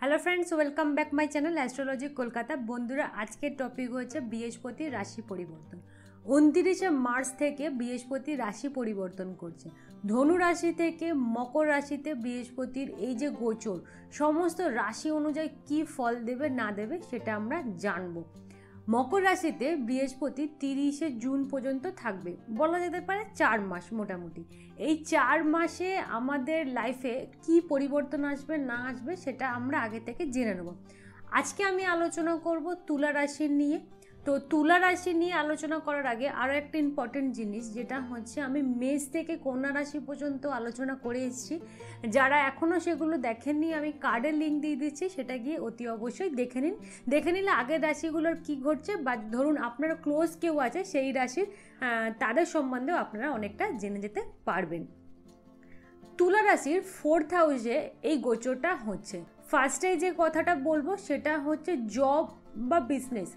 Hello friends welcome back my channel astrology Kolkata বন্ধুরা, আজকের topic হচ্ছে বৃহস্পতির রাশি পরিবর্তন। উনতিরিশে মার্চ থেকে বৃহস্পতি রাশি পরিবর্তন করছে। ধনু রাশি থেকে মকর রাশিতে বৃহস্পতির এই যে গোচর, সমস্ত রাশি অনুযায়ী কি ফল দেবে না দেবে সেটা আমরা জানব। মকর রাশিতে বৃহস্পতি তিরিশে জুন পর্যন্ত থাকবে। বলা যেতে পারে চার মাস মোটামুটি। এই চার মাসে আমাদের লাইফে কি পরিবর্তন আসবে, না আসবে, সেটা আমরা আগে থেকে জেনে নেব। আজকে আমি আলোচনা করব তুলা রাশি নিয়ে। তো তুলা রাশি নিয়ে আলোচনা করার আগে আরও একটা ইম্পর্টেন্ট জিনিস, যেটা হচ্ছে আমি মেষ থেকে কন্যা রাশি পর্যন্ত আলোচনা করে এসেছি। যারা এখনও সেগুলো দেখেননি, আমি কার্ডের লিঙ্ক দিয়ে দিচ্ছি, সেটা গিয়ে অতি অবশ্যই দেখে নিন। দেখে নিলে আগের রাশিগুলোর কি ঘটছে, বা ধরুন আপনার ক্লোজ কেউ আছে, সেই রাশির তাদের সম্বন্ধেও আপনারা অনেকটা জেনে যেতে পারবেন। তুলা রাশির ফোর্থ হাউসে এই গোচরটা হচ্ছে। ফার্স্টে যে কথাটা বলব, সেটা হচ্ছে জব বা বিজনেস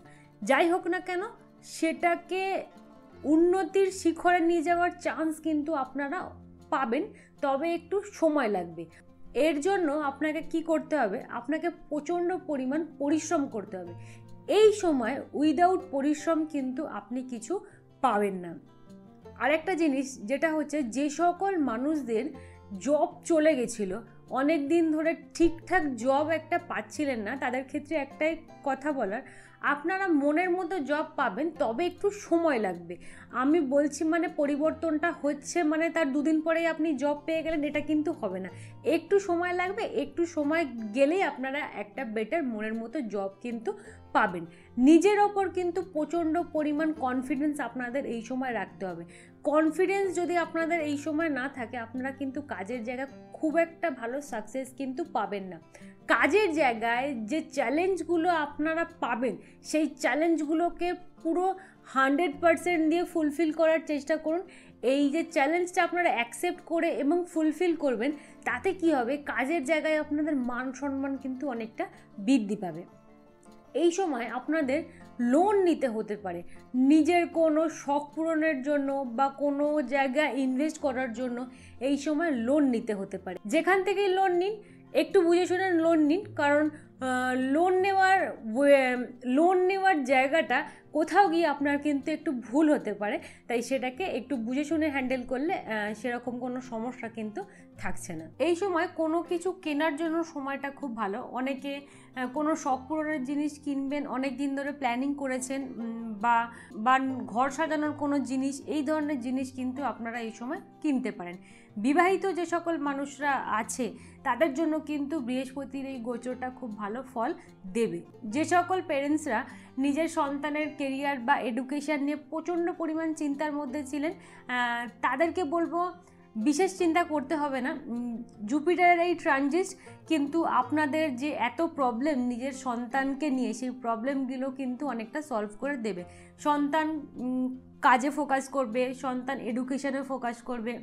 যাই হোক না কেন, সেটাকে উন্নতির শিখরে নিয়ে যাওয়ার চান্স কিন্তু আপনারা পাবেন, তবে একটু সময় লাগবে। এর জন্য আপনাকে কি করতে হবে, আপনাকে প্রচণ্ড পরিমাণ পরিশ্রম করতে হবে। এই সময় উইদাউট পরিশ্রম কিন্তু আপনি কিছু পাবেন না। আরেকটা জিনিস, যেটা হচ্ছে যে সকল মানুষদের জব চলে গেছিল, অনেক দিন ধরে ঠিকঠাক জব একটা পাচ্ছিলেন না, তাদের ক্ষেত্রে একটাই কথা বলার আপনারা মনের মতো জব পাবেন, তবে একটু সময় লাগবে। আমি বলছি মানে পরিবর্তনটা হচ্ছে মানে তার দুদিন পরেই আপনি জব পেয়ে গেলেন, এটা কিন্তু হবে না। একটু সময় লাগবে, একটু সময় গেলেই আপনারা একটা বেটার মনের মতো জব কিন্তু পাবেন। নিজের ওপর কিন্তু প্রচণ্ড পরিমাণ কনফিডেন্স আপনাদের এই সময় রাখতে হবে। কনফিডেন্স যদি আপনাদের এই সময় না থাকে, আপনারা কিন্তু কাজের জায়গায় খুব একটা ভালো সাকসেস কিন্তু পাবেন না। কাজের জায়গায় যে চ্যালেঞ্জগুলো আপনারা পাবেন, সেই চ্যালেঞ্জগুলোকে পুরো হান্ড্রেড পারসেন্ট দিয়ে ফুলফিল করার চেষ্টা করুন। এই যে চ্যালেঞ্জটা আপনারা অ্যাকসেপ্ট করে এবং ফুলফিল করবেন, তাতে কি হবে? কাজের জায়গায় আপনাদের মান সম্মান কিন্তু অনেকটা বৃদ্ধি পাবে। এই সময় আপনাদের লোন নিতে হতে পারে। নিজের কোনো শখ পূরণের জন্য বা কোনো জায়গায় ইনভেস্ট করার জন্য। এই সময় লোন নিতে হতে পারে। যেখান থেকেই লোন নিন, একটু বুঝে শুনে লোন নিন, কারণ লোন নেওয়ার লোন নেওয়ার জায়গাটা কোথাও গিয়ে আপনার কিন্তু একটু ভুল হতে পারে, তাই সেটাকে একটু বুঝে শুনে হ্যান্ডেল করলে সেরকম কোনো সমস্যা কিন্তু থাকছে না। এই সময় কোনো কিছু কেনার জন্য সময়টা খুব ভালো। অনেকে কোনো শখ পূরণের জিনিস কিনবেন অনেক দিন ধরে প্ল্যানিং করেছেন বা বা ঘর সাজানোর কোনো জিনিস, এই ধরনের জিনিস কিন্তু আপনারা এই সময় কিনতে পারেন। বিবাহিত যে সকল মানুষরা আছে, তাদের জন্য কিন্তু বৃহস্পতির এই গোচরটা খুব ভালো ফল দেবে। যে সকল প্যারেন্টসরা নিজের সন্তানের কেরিয়ার বা এডুকেশান নিয়ে প্রচণ্ড পরিমাণ চিন্তার মধ্যে ছিলেন তাদেরকে বলব বিশেষ চিন্তা করতে হবে না। জুপিটারের এই ট্রানজিট কিন্তু আপনাদের যে এত প্রবলেম নিজের সন্তানকে নিয়ে, সেই প্রবলেমগুলো কিন্তু অনেকটা সলভ করে দেবে। সন্তান কাজে ফোকাস করবে, সন্তান এডুকেশানে ফোকাস করবে।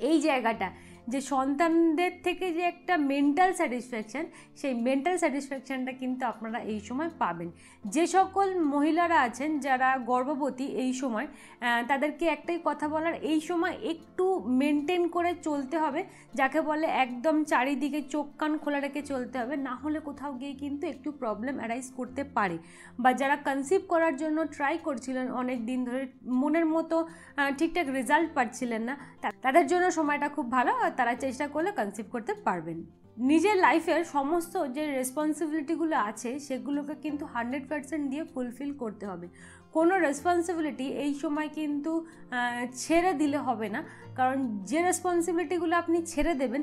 এই জায়গাটা। যে সন্তানদের থেকে যে একটা মেন্টাল স্যাটিসফ্যাকশান সেই মেন্টাল স্যাটিসফ্যাকশানটা কিন্তু আপনারা এই সময় পাবেন। যে সকল মহিলারা আছেন যারা গর্ভবতী এই সময় তাদেরকে একটাই কথা বলার, এই সময় একটু মেনটেন করে চলতে হবে, যাকে বলে একদম চারিদিকে চোখ কান খোলা রেখে চলতে হবে। না হলে কোথাও গিয়ে কিন্তু একটু প্রবলেম অ্যারাইজ করতে পারে। বা যারা কনসিভ করার জন্য ট্রাই করছিলেন, অনেক দিন ধরে মনের মতো ঠিকঠাক রেজাল্ট পাচ্ছিলেন না তাদের জন্য সময়টা খুব ভালো। তারা চেষ্টা করলে কনসিভ করতে পারবেন। নিজের লাইফের সমস্ত যে রেসপন্সিবিলিটিগুলো আছে, সেগুলোকে কিন্তু হান্ড্রেড পার্সেন্ট দিয়ে ফুলফিল করতে হবে। কোনো রেসপন্সিবিলিটি এই সময় কিন্তু ছেড়ে দিলে হবে না। কারণ যে রেসপন্সিবিলিটিগুলো আপনি ছেড়ে দেবেন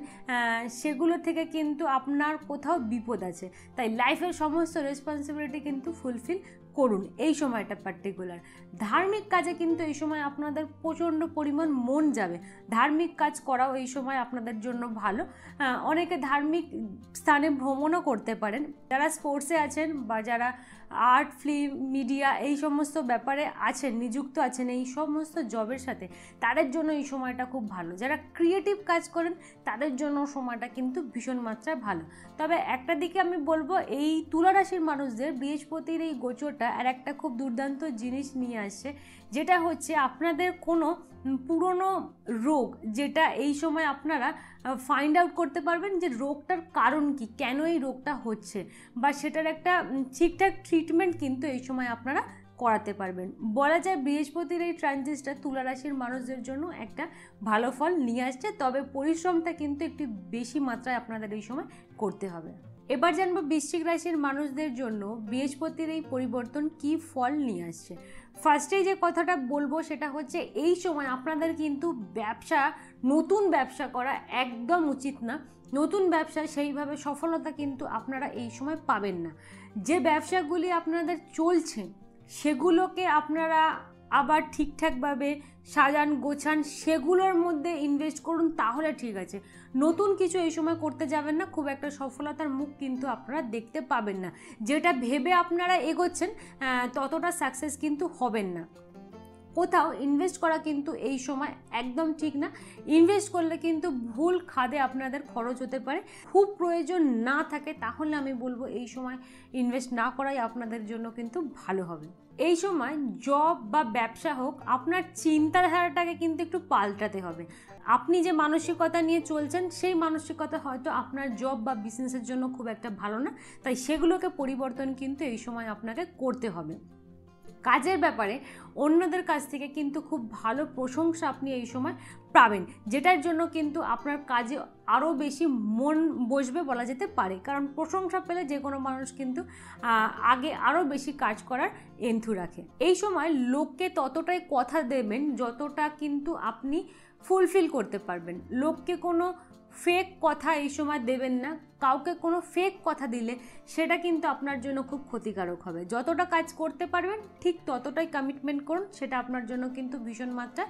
সেগুলো থেকে কিন্তু আপনার কোথাও বিপদ আছে। তাই লাইফের সমস্ত রেসপন্সিবিলিটি কিন্তু ফুলফিল করুন এই সময়টা পার্টিকুলার ধার্মিক কাজে কিন্তু এই সময় আপনাদের প্রচণ্ড পরিমাণ মন যাবে। ধার্মিক কাজ করাও এই সময় আপনাদের জন্য ভালো। অনেকে ধার্মিক স্থানে ভ্রমণও করতে পারেন। যারা স্পোর্টসে আছেন বা যারা আর্ট ফিল্ম মিডিয়া এই সমস্ত ব্যাপারে আছেন, নিযুক্ত আছেন এই সমস্ত জবের সাথে, তাদের জন্য এই সময়টা খুব ভালো। যারা ক্রিয়েটিভ কাজ করেন, তাদের জন্য সময়টা কিন্তু ভীষণ মাত্রায় ভালো। তবে একটা দিকে আমি বলব, এই তুলারাশির মানুষদের বৃহস্পতির এই গোচরটা গোচরটা আর একটা খুব দুর্দান্ত জিনিস নিয়ে আসছে যেটা হচ্ছে আপনাদের কোনো পুরনো রোগ যেটা এই সময় আপনারা ফাইন্ড আউট করতে পারবেন যে রোগটার কারণ কি, কেন এই রোগটা হচ্ছে বা সেটার একটা ঠিকঠাক ট্রিটমেন্ট কিন্তু এই সময় আপনারা করাতে পারবেন। বলা যায় বৃহস্পতির এই ট্রানজিস্টটা তুলা রাশির মানুষদের জন্য একটা ভালো ফল নিয়ে আসছে, তবে পরিশ্রমটা কিন্তু একটু বেশি মাত্রায় আপনাদের এই সময় করতে হবে। এবার জানব বৃশ্চিক রাশির মানুষদের জন্য বৃহস্পতির এই পরিবর্তন কি ফল নিয়ে আসছে। ফার্স্টেই যে কথাটা বলব সেটা হচ্ছে এই সময় আপনাদের কিন্তু ব্যবসা, নতুন ব্যবসা করা একদম উচিত না। নতুন ব্যবসা সেইভাবে সফলতা কিন্তু আপনারা এই সময় পাবেন না। যে ব্যবসাগুলি আপনাদের চলছে, সেগুলোকে আপনারা আবার ঠিকঠাকভাবে সাজান, গোছান, সেগুলোর মধ্যে ইনভেস্ট করুন, তাহলে ঠিক আছে। নতুন কিছু এই সময় করতে যাবেন না, খুব একটা সফলতার মুখ কিন্তু আপনারা দেখতে পাবেন না। যেটা ভেবে আপনারা এগোচ্ছেন ততটা সাকসেস কিন্তু হবেন না। কোথাও ইনভেস্ট করা কিন্তু এই সময় একদম ঠিক না। ইনভেস্ট করলে কিন্তু ভুল খাদে আপনাদের খরচ হতে পারে। খুব প্রয়োজন না থাকে, তাহলে আমি বলব এই সময় ইনভেস্ট না করাই আপনাদের জন্য কিন্তু ভালো হবে। এই সময় জব বা ব্যবসা হোক, আপনার চিন্তাধারাটাকে কিন্তু একটু পাল্টাতে হবে। আপনি যে মানসিকতা নিয়ে চলছেন, সেই মানসিকতা হয়তো আপনার জব বা বিজনেসের জন্য খুব একটা ভালো না। তাই সেগুলোকে পরিবর্তন কিন্তু এই সময় আপনাকে করতে হবে। কাজের ব্যাপারে অন্যদের কাছ থেকে কিন্তু খুব ভালো প্রশংসা আপনি এই সময় পাবেন, যেটার জন্য কিন্তু আপনার কাজে আরও বেশি মন বসবে বলা যেতে পারে। কারণ প্রশংসা পেলে যে কোনো মানুষ কিন্তু আগে আরও বেশি কাজ করার এন্থু রাখে। এই সময় লোককে ততটাই কথা দেবেন যতটা কিন্তু আপনি ফুলফিল করতে পারবেন। লোককে কোনো ফেক কথা এই সময় দেবেন না। কাউকে কোনো ফেক কথা দিলে সেটা কিন্তু আপনার জন্য খুব ক্ষতিকারক হবে। যতটা কাজ করতে পারবেন, ঠিক ততটাই কমিটমেন্ট করুন, সেটা আপনার জন্য কিন্তু ভীষণ মাত্রায়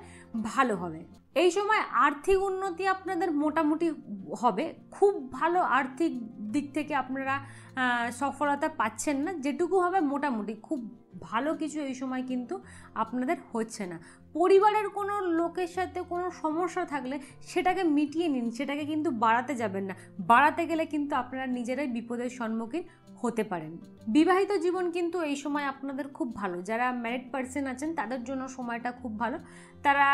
ভালো হবে। এই সময় আর্থিক উন্নতি আপনাদের মোটামুটি হবে। খুব ভালো আর্থিক দিক থেকে আপনারা সফলতা পাচ্ছেন না। যেটুকু হবে মোটামুটি। খুব ভালো কিছু এই সময় কিন্তু আপনাদের হচ্ছে না। পরিবারের কোনো লোকের সাথে কোনো সমস্যা থাকলে সেটাকে মিটিয়ে নিন, সেটাকে কিন্তু বাড়াতে যাবেন না। বাড়াতে গেলে কিন্তু আপনারা নিজেরাই বিপদের সম্মুখীন হতে পারেন। বিবাহিত জীবন কিন্তু এই সময় আপনাদের খুব ভালো। যারা ম্যারিড পার্সন আছেন, তাদের জন্য সময়টা খুব ভালো। তারা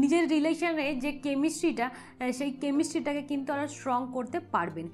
নিজের রিলেশনে যে কেমিস্ট্রিটা সেই কেমিস্ট্রিটাকে কিন্তু আরও স্ট্রং করতে পারবেন।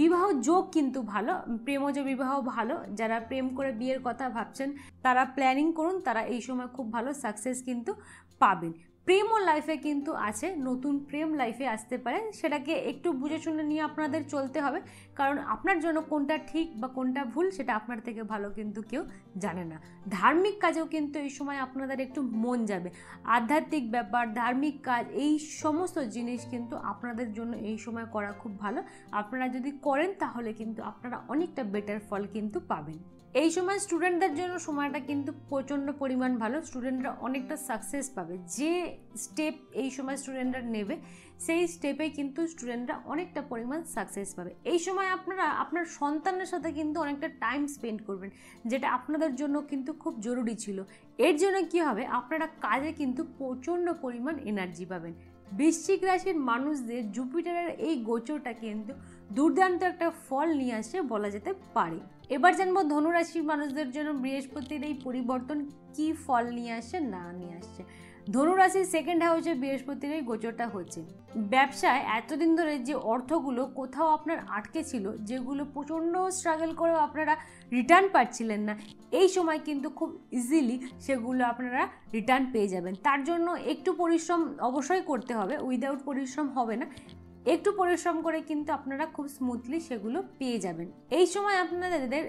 বিবাহ যোগ কিন্তু ভালো, প্রেমজ বিবাহ ভালো। যারা প্রেম করে বিয়ের কথা ভাবছেন, তারা প্ল্যানিং করুন, তারা এই সময় খুব ভালো সাকসেস কিন্তু পাবেন। প্রেমও লাইফে কিন্তু আছে, নতুন প্রেম লাইফে আসতে পারে, সেটাকে একটু বুঝে শুনে নিয়ে আপনাদের চলতে হবে, কারণ আপনার জন্য কোনটা ঠিক বা কোনটা ভুল সেটা আপনার থেকে ভালো কিন্তু কেউ জানে না। ধার্মিক কাজেও কিন্তু এই সময় আপনাদের একটু মন যাবে। আধ্যাত্মিক ব্যাপার, ধার্মিক কাজ, এই সমস্ত জিনিস কিন্তু আপনাদের জন্য এই সময় করা খুব ভালো। আপনারা যদি করেন তাহলে কিন্তু আপনারা অনেকটা বেটার ফল কিন্তু পাবেন। এই সময় স্টুডেন্টদের জন্য সময়টা কিন্তু প্রচণ্ড পরিমাণ ভালো। স্টুডেন্টরা অনেকটা সাকসেস পাবে। যে স্টেপ এই সময় স্টুডেন্টরা নেবে, সেই স্টেপে কিন্তু স্টুডেন্টরা অনেকটা পরিমাণ সাকসেস পাবে। এই সময় আপনারা, আপনার সন্তানের সাথে কিন্তু অনেকটা টাইম স্পেন্ড করবেন, যেটা আপনাদের জন্য কিন্তু খুব জরুরি ছিল। এর জন্য কি হবে? আপনারা কাজে কিন্তু প্রচণ্ড পরিমাণ এনার্জি পাবেন। বৃশ্চিক রাশির মানুষদের জুপিটারের এই গোচরটা কিন্তু দুর্দান্ত একটা ফল নিয়ে আসে বলা যেতে পারে। এবার জানব ধনুরাশির মানুষদের জন্য বৃহস্পতির এই পরিবর্তন কি ফল নিয়ে আসছে না নিয়ে আসছে ধনুরাশির সেকেন্ড হাউসে বৃহস্পতির এই গোচরটা হচ্ছে, ব্যবসায় এতদিন ধরে যে অর্থগুলো কোথাও আপনার আটকে ছিল, যেগুলো প্রচণ্ড স্ট্রাগল করেও আপনারা রিটার্ন পাচ্ছিলেন না, এই সময় কিন্তু খুব ইজিলি সেগুলো আপনারা রিটার্ন পেয়ে যাবেন। তার জন্য একটু পরিশ্রম অবশ্যই করতে হবে উইদাউট পরিশ্রম হবে না। একটু পরিশ্রম করে কিন্তু আপনারা খুব স্মুথলি সেগুলো পেয়ে যাবেন। এই সময় আপনাদের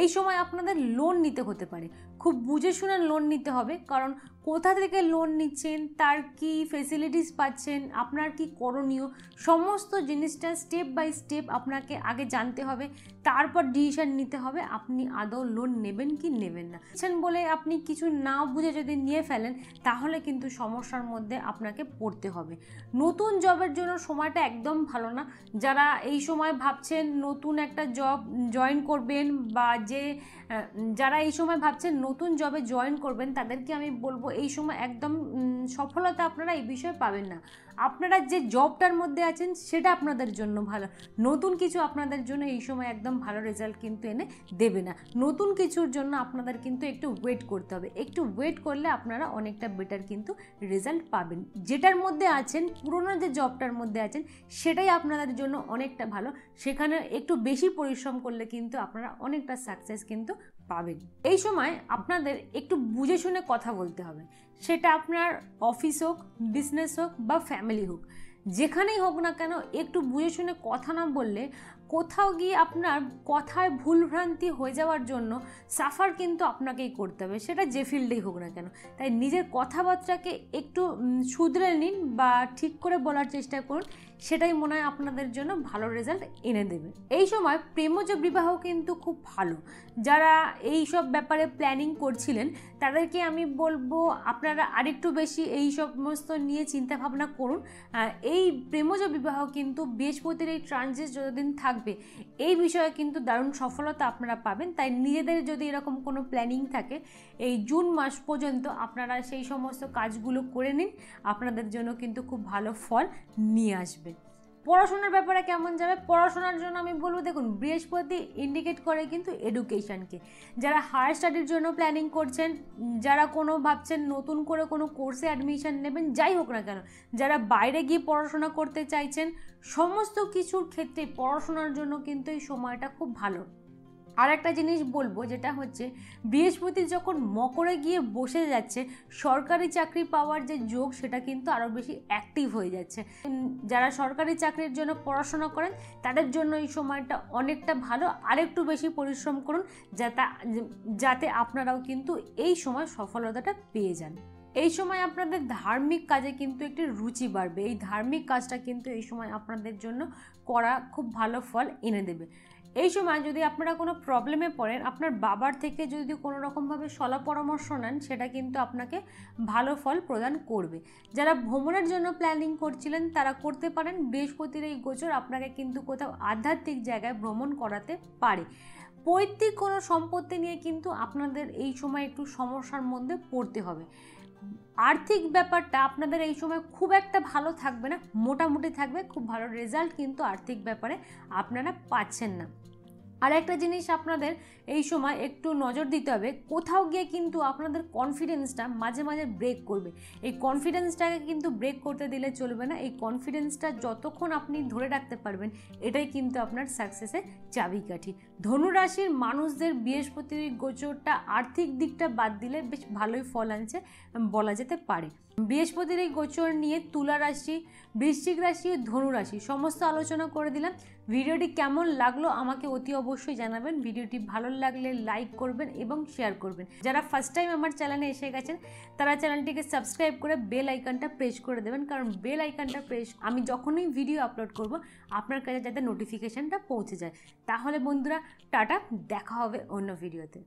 এই সময় আপনাদের লোন নিতে হতে পারে। খুব বুঝে শুনে লোন নিতে হবে, কারণ কোথা থেকে লোন নিচ্ছেন, তার কি ফেসিলিটিস পাচ্ছেন, আপনার কি করণীয়, সমস্ত জিনিসটা স্টেপ বাই স্টেপ আপনাকে আগে জানতে হবে, তারপর ডিসিশন নিতে হবে, আপনি আদৌ লোন নেবেন কি নেবেন না। বলে আপনি কিছু না বুঝে যদি নিয়ে ফেলেন, তাহলে কিন্তু সমস্যার মধ্যে আপনাকে পড়তে হবে। নতুন জবের জন্য সময়টা একদম ভালো না। যারা এই সময় ভাবছেন নতুন একটা জব জয়েন করবেন বা যে যারা এই সময় ভাবছেন নতুন জবে জয়েন করবেন, তাদেরকে আমি বলব এই সময় একদম সফলতা আপনারা এই বিষয়ে পাবেন না। আপনারা যে জবটার মধ্যে আছেন, সেটা আপনাদের জন্য ভালো। নতুন কিছু আপনাদের জন্য এই সময় একদম ভালো রেজাল্ট কিন্তু এনে দেবে না। নতুন কিছুর জন্য আপনাদের কিন্তু একটু ওয়েট করতে হবে। একটু ওয়েট করলে আপনারা অনেকটা বেটার কিন্তু রেজাল্ট পাবেন। যেটার মধ্যে আছেন, পুরোনো যে জবটার মধ্যে আছেন, সেটাই আপনাদের জন্য অনেকটা ভালো। সেখানে একটু বেশি পরিশ্রম করলে কিন্তু আপনারা অনেকটা সাকসেস কিন্তু পাবেন। এই সময় আপনাদের একটু বুঝে শুনে কথা বলতে হবে। সেটা আপনার অফিস হোক বিজনেস হোক বা ফ্যামিলি হোক, যেখানেই হোক না কেন একটু বুঝে শুনে কথা না বললে কোথাও গিয়ে আপনার কথায় ভুলভ্রান্তি হয়ে যাওয়ার জন্য সাফার কিন্তু আপনাকেই করতে হবে। সেটা যে ফিল্ডেই হোক না কেন। তাই নিজের কথাবার্তাকে একটু শুধরে নিন বা ঠিক করে বলার চেষ্টা করুন। সেটাই মনে হয় আপনাদের জন্য ভালো রেজাল্ট এনে দেবে। এই সময় প্রেমজ বিবাহ কিন্তু খুব ভালো। যারা এই সব ব্যাপারে প্ল্যানিং করছিলেন, তাদেরকে আমি বলব আপনারা আরেকটু বেশি এই সমস্ত নিয়ে চিন্তা ভাবনা করুন। এই প্রেমজ বিবাহ কিন্তু বৃহস্পতির এই ট্রানজিট যতদিন থাকবে, এই বিষয়ে কিন্তু দারুণ সফলতা আপনারা পাবেন। তাই নিজেদের যদি এরকম কোনো প্ল্যানিং থাকে, এই জুন মাস পর্যন্ত আপনারা সেই সমস্ত কাজগুলো করে নিন। আপনাদের জন্য কিন্তু খুব ভালো ফল নিয়ে আসবে। পড়াশোনার ব্যাপারে কেমন যাবে? পড়াশোনার জন্য আমি বলব, দেখুন, বৃহস্পতি ইন্ডিকেট করে কিন্তু এডুকেশানকে যারা হায়ার স্টাডির জন্য প্ল্যানিং করছেন, যারা কোনো ভাবছেন নতুন করে কোনো কোর্সে অ্যাডমিশন নেবেন, যাই হোক না কেন, যারা বাইরে গিয়ে পড়াশোনা করতে চাইছেন, সমস্ত কিছুর ক্ষেত্রে পড়াশোনার জন্য কিন্তু এই সময়টা খুব ভালো। আর একটা জিনিস বলব, যেটা হচ্ছে বৃহস্পতি যখন মকরে গিয়ে বসে যাচ্ছে, সরকারি চাকরি পাওয়ার যে যোগ, সেটা কিন্তু আরও বেশি অ্যাক্টিভ হয়ে যাচ্ছে। যারা সরকারি চাকরির জন্য পড়াশোনা করেন, তাদের জন্য এই সময়টা অনেকটা ভালো। আরেকটু বেশি পরিশ্রম করুন, যাতে যাতে আপনারাও কিন্তু এই সময় সফলতাটা পেয়ে যান। এই সময় আপনাদের ধার্মিক কাজে কিন্তু একটি রুচি বাড়বে। এই ধার্মিক কাজটা কিন্তু এই সময় আপনাদের জন্য করা খুব ভালো ফল এনে দেবে। এই সময় যদি আপনারা কোনো প্রবলেমে পড়েন, আপনার বাবার থেকে যদি কোনো রকমভাবে সলা পরামর্শ নেন, সেটা কিন্তু আপনাকে ভালো ফল প্রদান করবে। যারা ভ্রমণের জন্য প্ল্যানিং করছিলেন, তারা করতে পারেন। বৃহস্পতির এই গোচর আপনাকে কিন্তু কোথাও আধ্যাত্মিক জায়গায় ভ্রমণ করাতে পারে। পৈতৃক কোনো সম্পত্তি নিয়ে কিন্তু আপনাদের এই সময় একটু সমস্যার মধ্যে পড়তে হবে। আর্থিক ব্যাপারটা আপনাদের এই সময় খুব একটা ভালো থাকবে না, মোটামুটি থাকবে, খুব ভালো রেজাল্ট কিন্তু আর্থিক ব্যাপারে আপনারা পাচ্ছেন না। আর একটা জিনিস আপনাদের এই সময় একটু নজর দিতে হবে, কোথাও গিয়ে কিন্তু আপনাদের কনফিডেন্সটা মাঝে মাঝে ব্রেক করবে। এই কনফিডেন্সটাকে কিন্তু ব্রেক করতে দিলে চলবে না, এই কনফিডেন্সটা যতক্ষণ আপনি ধরে রাখতে পারবেন, এটাই কিন্তু আপনার সাকসেসের চাবিকাঠি। ধনুরাশির মানুষদের বৃহস্পতির গোচরটা আর্থিক দিকটা বাদ দিলে বেশ ভালোই ফল আনছে, বলা যেতে পারে। বৃহস্পতির এই গোচর নিয়ে তুলা রাশি, বৃশ্চিক রাশি ধনু রাশি সমস্ত আলোচনা করে দিলাম। ভিডিওটি কেমন লাগল আমাকে অতি অবশ্যই জানাবেন। ভিডিওটি ভালো লাগলে লাইক করবেন এবং শেয়ার করবেন। যারা ফার্স্ট টাইম আমার চ্যানেলে এসে গেছেন, তারা চ্যানেলটিকে সাবস্ক্রাইব করে বেল আইকনটা প্রেস করে দেবেন। কারণ বেল আইকনটা প্রেস আমি যখনই ভিডিও আপলোড করব, আপনার কাছে যাতে নোটিফিকেশানটা পৌঁছে যায়। তাহলে বন্ধুরা, টাটা, দেখা হবে অন্য ভিডিওতে